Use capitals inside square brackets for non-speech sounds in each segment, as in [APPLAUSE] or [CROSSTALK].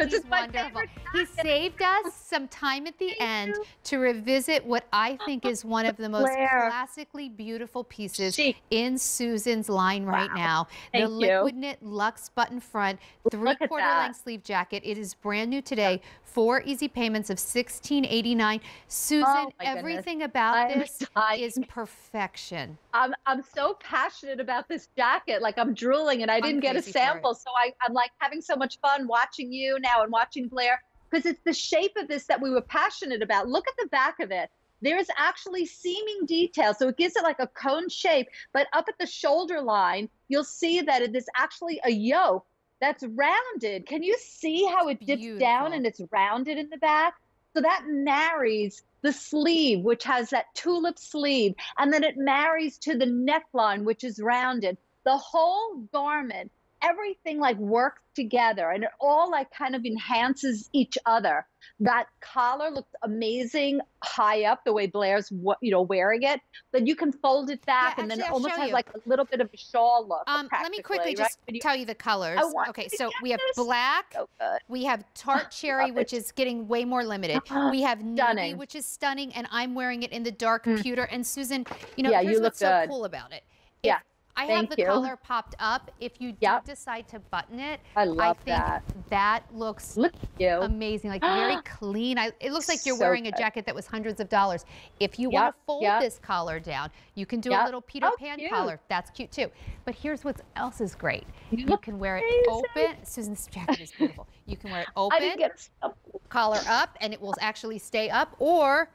because it's my wonderful. He saved us [LAUGHS] some time at the end you. to revisit what I think is one of the [LAUGHS] most classically beautiful pieces in Susan's line wow. right now. Thank the Liquid Knit Luxe button front, three quarter length sleeve jacket. It is brand new today. Four easy payments of $16.89. Susan, oh everything goodness. about I'm this dying. is perfection. I'm, I'm so passionate about this jacket. Like I'm drooling and I didn't get a sample. So I, I'm like having so much fun watching you now and watching Blair because it's the shape of this that we were passionate about. Look at the back of it. There is actually seaming detail. So it gives it like a cone shape, but up at the shoulder line, you'll see that it is actually a yoke that's rounded. Can you see how it dips Beautiful. down and it's rounded in the back? So that marries the sleeve, which has that tulip sleeve, and then it marries to the neckline, which is rounded. The whole garment, everything like works together and it all like kind of enhances each other. That collar looks amazing high up the way Blair's you know wearing it. Then you can fold it back yeah, and then it almost has you. like a little bit of a shawl look. Um, let me quickly just tell you the colors. Okay, so we have black, so we have tart [LAUGHS] cherry, which is getting way more limited. [GASPS] We have navy, which is stunning, and I'm wearing it in the dark mm. pewter. And Susan, you know, yeah, here's you what's so good. cool about it. Yeah. I Thank have the you. color popped up. If you yep. decide to button it, I love I think that. That looks Look amazing, like very [GASPS] clean. I, it looks like you're so wearing good. a jacket that was hundreds of dollars. If you yep. want to fold yep. this collar down, you can do a little Peter oh, Pan cute. collar. That's cute too. But here's what else is great. You, you can wear it open. Susan's jacket is beautiful. You can wear it [LAUGHS] open, oh. collar up, and it will actually stay up, or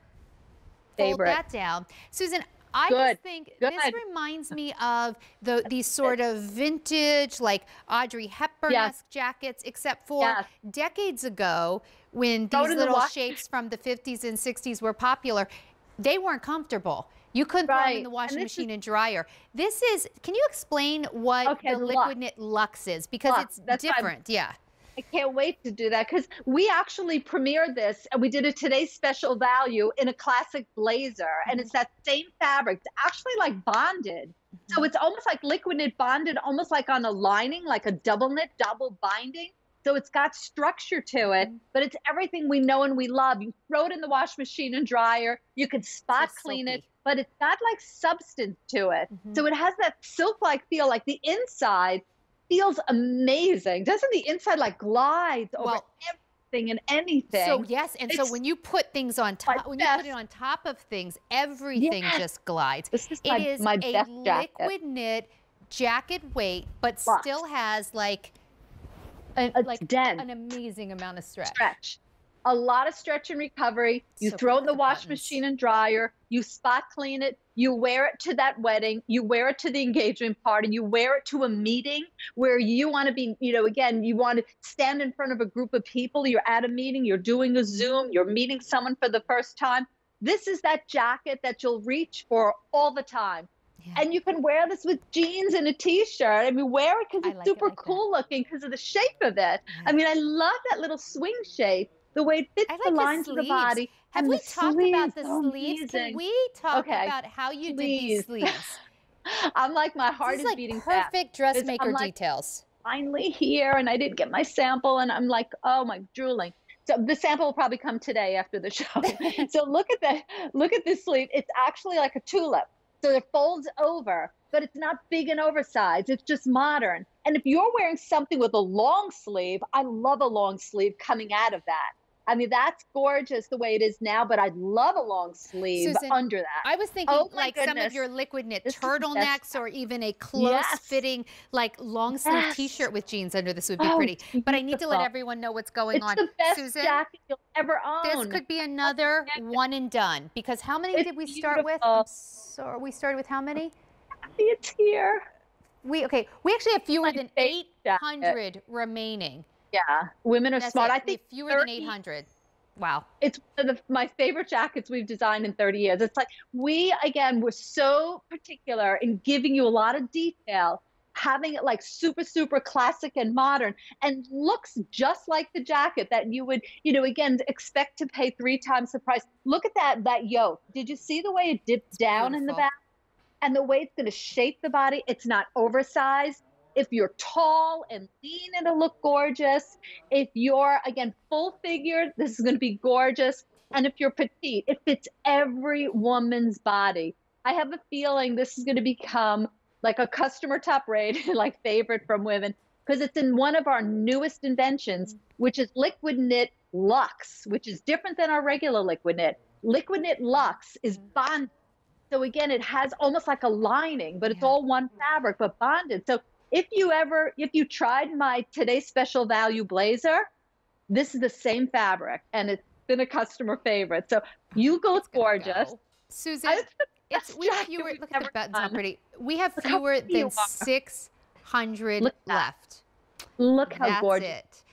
fold Favorite. that down. Susan, I Good. just think Good. this reminds me of the these sort of vintage, like Audrey Hepburn-esque yes. jackets, except for yes. decades ago when these little the shapes from the 50s and 60s were popular, they weren't comfortable. You couldn't right. put them in the washing machine is, and dryer. This is, can you explain what okay, the, Liquid Knit Luxe is? Because it's different, yeah. I can't wait to do that because we actually premiered this and we did a today's special value in a classic blazer. And it's that same fabric. It's actually like bonded. So it's almost like liquid knit bonded, almost like on a lining, like a double knit, double binding. So it's got structure to it, but it's everything we know and we love. You throw it in the wash machine and dryer. You can spot so clean it, but it's got like substance to it. Mm-hmm. So it has that silk like feel, like the inside feels amazing. Doesn't the inside like glides over well, everything and anything? So yes, and it's so when you put things on top, when you put it on top of things, everything yes. just glides. This is it my, is my a best liquid jacket. knit jacket weight, but Plus. still has like a, like dense. an amazing amount of stretch. Stretch a lot of stretch and recovery. You so throw in the wash buttons. machine and dryer. You spot clean it. You wear it to that wedding. You wear it to the engagement party. You wear it to a meeting where you want to be, you know, again, you want to stand in front of a group of people. You're at a meeting. You're doing a Zoom. You're meeting someone for the first time. This is that jacket that you'll reach for all the time. Yeah. And you can wear this with jeans and a t-shirt. I mean, wear it because it's like super it like cool that. looking because of the shape of it. Yeah. I mean, I love that little swing shape the way it fits like the lines of the body. Have we talked about the sleeves? Oh, Can we talk okay. about how you Please. did these sleeves? [LAUGHS] I'm like my heart this is, is like beating perfect fast. dressmaker like, details. Finally here, and I didn't get my sample, and I'm like, oh my, drooling. So the sample will probably come today after the show. [LAUGHS] [LAUGHS] so look at that. Look at this sleeve. It's actually like a tulip. So it folds over, but it's not big and oversized. It's just modern. And if you're wearing something with a long sleeve, I love a long sleeve coming out of that. I mean, that's gorgeous the way it is now, but I'd love a long sleeve Susan, under that. I was thinking oh like goodness. some of your liquid knit this turtlenecks or even a close yes. fitting, like long sleeve yes. t shirt with jeans under this would be oh, pretty. Beautiful. But I need to let everyone know what's going it's on. the best Susan, jacket you'll ever own. This could be another one and done because how many it's did we beautiful. start with? I'm sorry, we started with how many? It's here. We okay. We actually have fewer than 800 remaining. Yeah, women are That's smart. It. I think fewer 30, than 800. Wow. It's one of the, my favorite jackets we've designed in 30 years. It's like we, again, were so particular in giving you a lot of detail, having it like super, super classic and modern, and looks just like the jacket that you would, you know, again, expect to pay three times the price. Look at that, that yoke. Did you see the way it dips down beautiful. in the back? And the way it's going to shape the body, it's not oversized. If you're tall and lean, it'll look gorgeous. If you're, again, full figured, this is going to be gorgeous. And if you're petite, it fits every woman's body. I have a feeling this is going to become like a customer top rated, [LAUGHS] like favorite from women, because it's in one of our newest inventions, which is liquid knit luxe, which is different than our regular liquid knit. Liquid knit luxe is mm-hmm. bonded. So again, it has almost like a lining, but it's yeah. all one fabric, but bonded. So if you ever, if you tried my today's special value blazer, this is the same fabric and it's been a customer favorite. So you go, it's gorgeous. Go. Susan, [LAUGHS] it's we have fewer. Look at the buttons, how pretty. We have fewer than six hundred left. Look how That's gorgeous. It.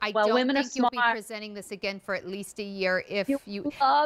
I well, don't think you'll be presenting this again for at least a year if you, you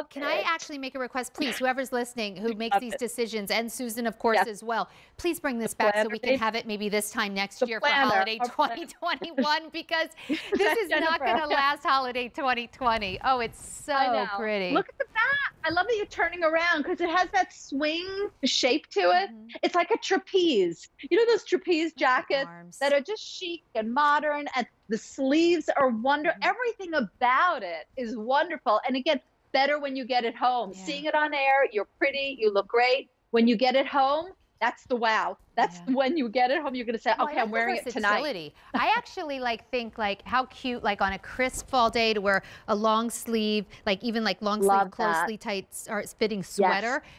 can it. I actually make a request? Please whoever's listening who makes these it. decisions and Susan of course as well please bring this back so we can have it maybe this time next the year planner. for holiday [LAUGHS] 2021 because this is not going to last holiday 2020 oh it's so pretty. Look at the back I love that you're turning around because it has that swing shape to it mm -hmm. it's like a trapeze you know those trapeze jackets that are just chic and modern and the sleeves are wonder. Mm-hmm. Everything about it is wonderful. And again, better when you get it home. Yeah. Seeing it on air, you're pretty, you look great. When you get it home, that's the wow. That's yeah. [LAUGHS] when you get it home. You're going to say, well, "Okay, I'm wearing it tonight." I actually like think like how cute, like on a crisp fall day to wear a long sleeve, like even like long Love sleeve, closely tight or fitting sweater. Yes.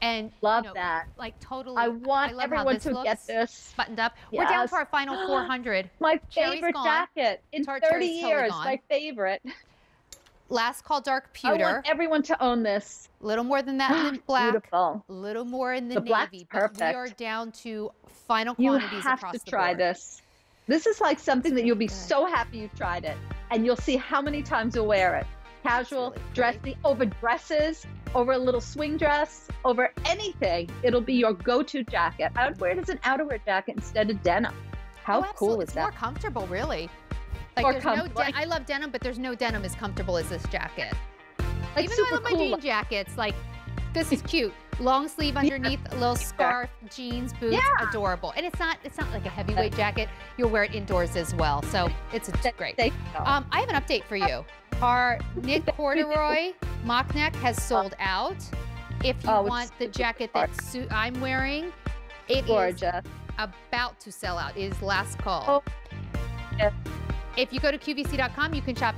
And love you know, that. Like totally. I want I everyone to looks, get this. Buttoned up. Yes. We're down to our final 400. [GASPS] my favorite jacket in 30 years. Totally my favorite. Last call dark pewter. I want everyone to own this. A little more than that in [GASPS] black. Beautiful. A little more in the, the navy. Perfect. But we are down to final quantities You have to try board. this. This is like something that you'll be so happy you tried it. And you'll see how many times you'll wear it casual, really dressy, over dresses, over a little swing dress, over anything. It'll be your go-to jacket. I would wear it as an outerwear jacket instead of denim. How oh, cool is it's that? more comfortable, really. Like there's no I love denim, but there's no denim as comfortable as this jacket. Like Even though I love cool. my jean jackets, like this is cute. Long sleeve underneath, a little scarf, jeans, boots, yeah. adorable. And it's not it's not like a heavyweight jacket. You'll wear it indoors as well. So it's, it's great. Um, I have an update for you. Our knit corduroy mock neck has sold out. If you oh, want the jacket that I'm wearing, it Gorgeous. is about to sell out. It is last call. Oh. Yeah. If you go to QVC.com, you can shop